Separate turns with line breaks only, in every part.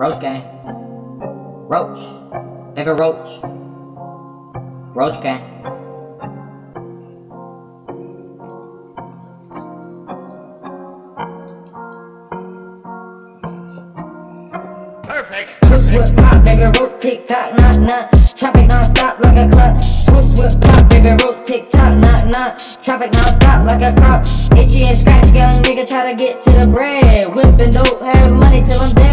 Roach gang. Roach. Baby Roach. Roach gang.
Perfect.
Twist whip pop, baby roll tick tock, knock knock. Traffic non stop like a clock. Twist whip pop, baby roll tick tock, knock knock. Traffic non stop like a clock. Itchy and scratchy, young nigga try to get to the bread. Whipping dope, have money till I'm dead.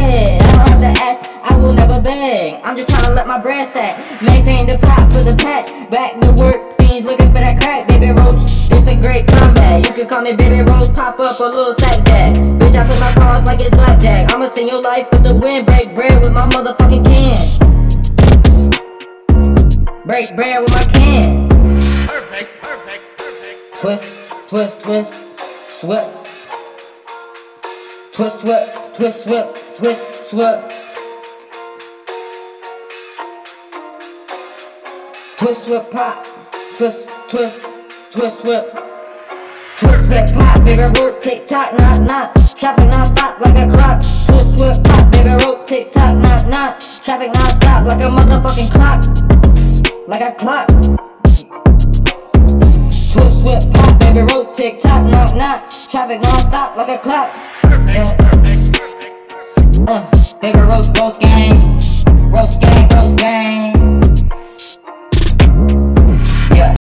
I will never beg. I'm just trying to let my bread stack. Maintain the pot for the pack. Back to work, fiends looking for that crack, baby roach. It's a great combat. You can call me baby roach, pop up a little sack jack. Bitch, I put my cards like it's blackjack. I'ma send your life with the wind, break bread with my motherfucking can. Break bread with my can.
Perfect. Perfect. Perfect.
Twist, twist, twist, swip. Twist, swip, twist, swip, twist, swip. Twist, whip pop. Twist, twist, twist, whip. Twist, whip, pop, baby, roll, tick tock, knock, knock. Traffic non stop like a clock. Twist, whip, pop, baby, roll, tick tock, knock, knock. Traffic non stop like a motherfucking clock. Like a clock. Twist, whip, pop, baby, roll, tick tock, knock, knock. Traffic non stop like a clock. Yeah. Uh, baby, Roach, Roach gang. Roach gang, Roach gang.